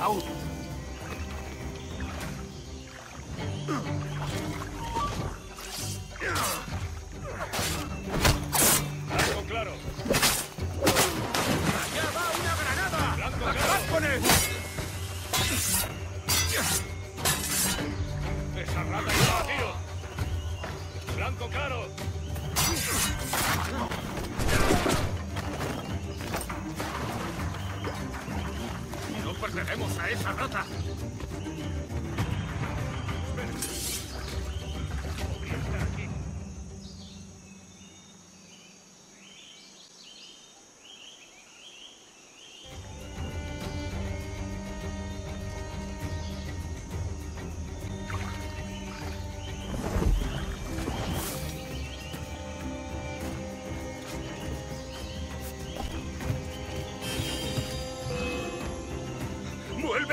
aus.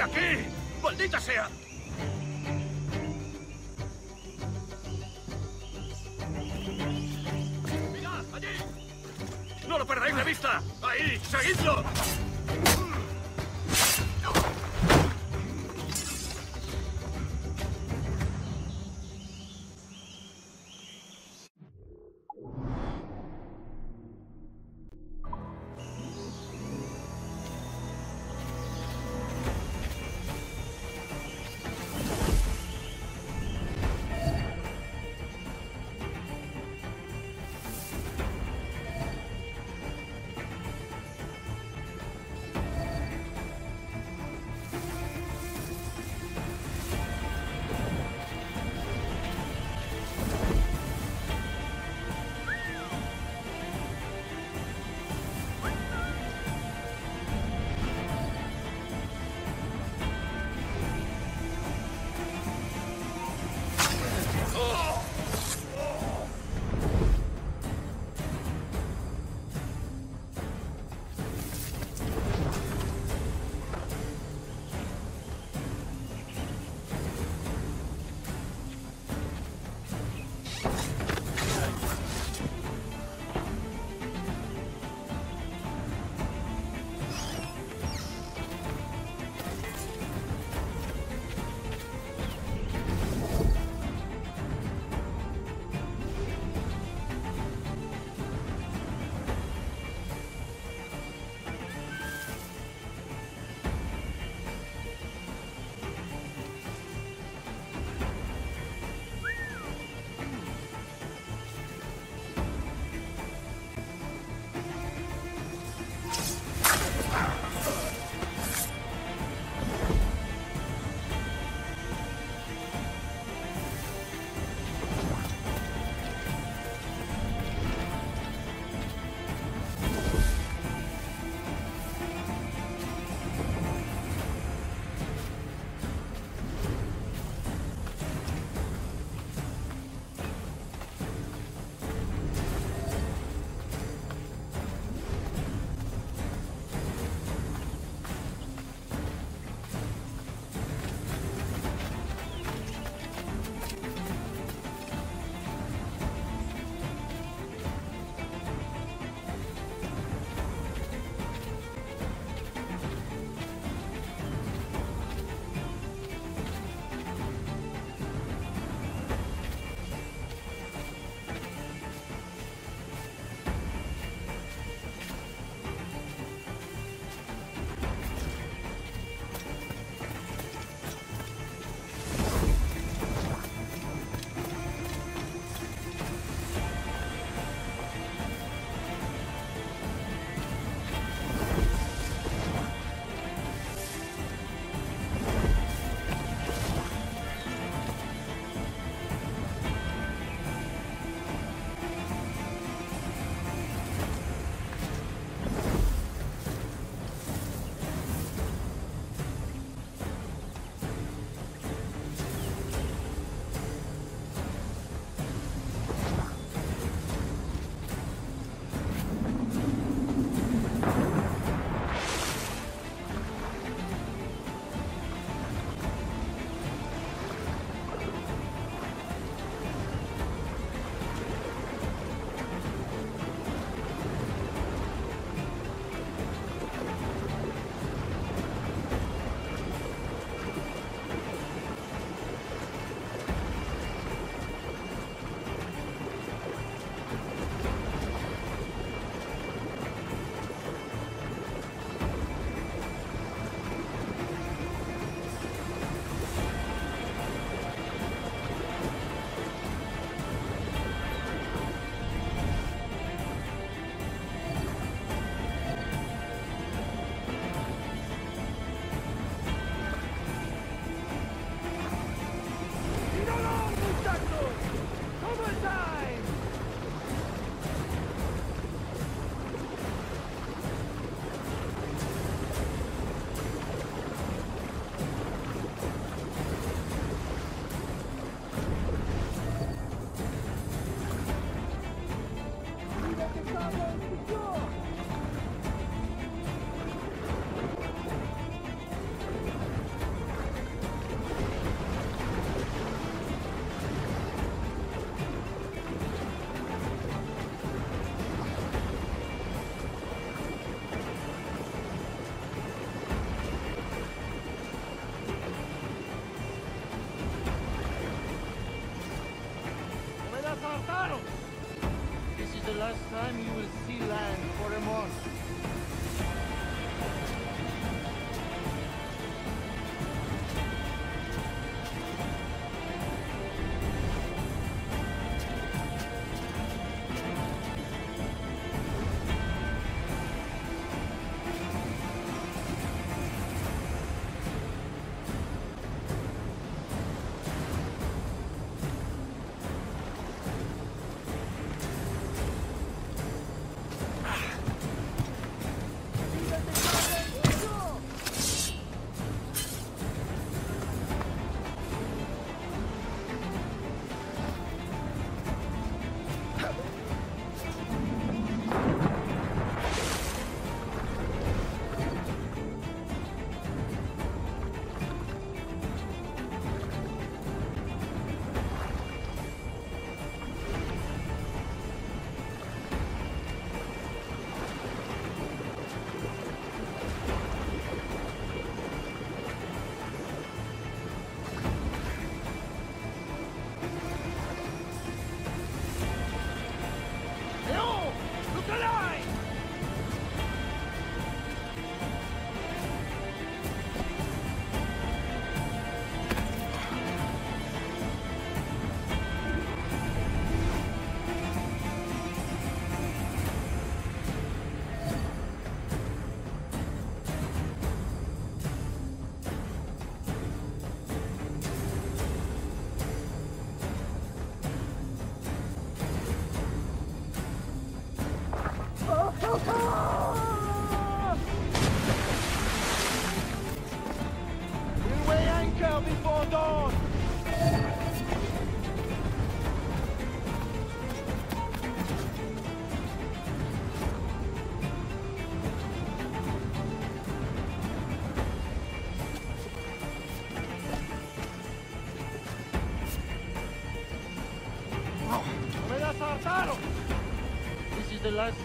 aquí! ¡Maldita sea! ¡Mirad, allí! ¡No lo perdáis de vista! ¡Ahí! ¡Seguidlo!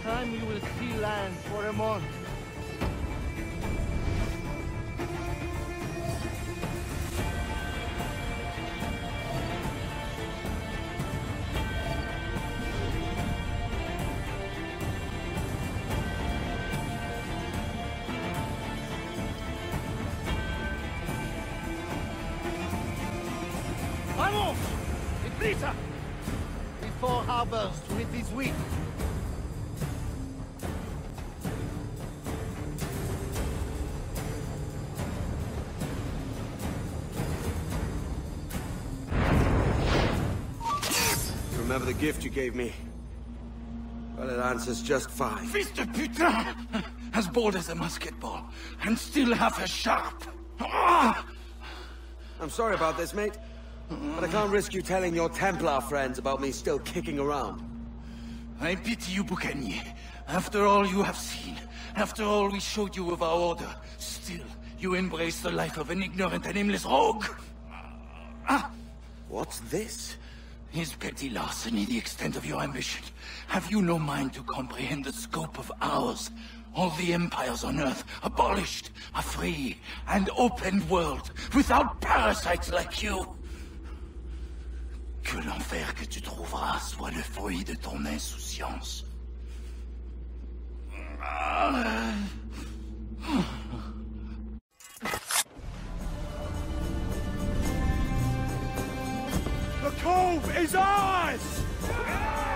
Time you will see land for a month. Remember the gift you gave me? Well, it answers just fine. Fils de putain! As bold as a musket ball, and still half as sharp. Ah! I'm sorry about this, mate. But I can't risk you telling your Templar friends about me still kicking around. I pity you, Boucanier. After all you have seen, after all we showed you of our order, still you embrace the life of an ignorant and aimless rogue. Ah! What's this? Is petty larceny the extent of your ambition? Have you no mind to comprehend the scope of ours? All the empires on Earth abolished, a free and open world, without parasites like you. Que l'enfer que tu trouveras soit le fruit de ton insouciance. Ah. The cove is ours!